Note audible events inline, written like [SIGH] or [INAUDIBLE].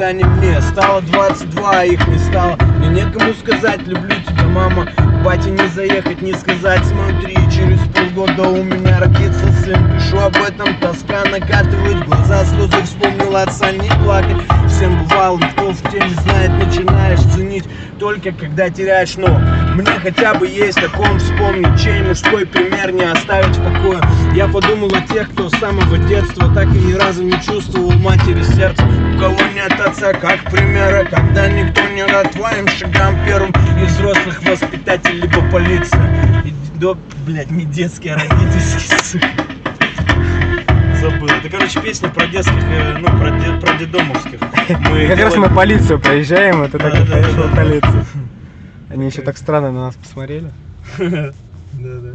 это не мне. Стало 22, а их не стало. Мне некому сказать, люблю тебя, мама. Батя не заехать, не сказать, смотри Через полгода у меня родится сын. Пишу об этом, тоска накатывает глаза Слезы вспомнил отца, не плакать. Всем бывало, кто в теме знает Начинаешь ценить. Только когда теряешь Но мне хотя бы есть о ком вспомнить. Чей мужской пример не оставить Я подумал о тех, кто с самого детства Так и ни разу не чувствовал матери сердца У кого нет отца, как примера Когда никто не рад твоим шагам первым Из взрослых воспитателей либо полиция И до, блядь, не детский, а родительский сын Забыл. Это, короче, песня про детских, э, ну, про, де, про дедомовских. Мы Как раз делали- мы полицию проезжаем, это так и Да-да-да-да. пришла полиция. Они еще так странно на нас посмотрели. [LAUGHS] Да, да.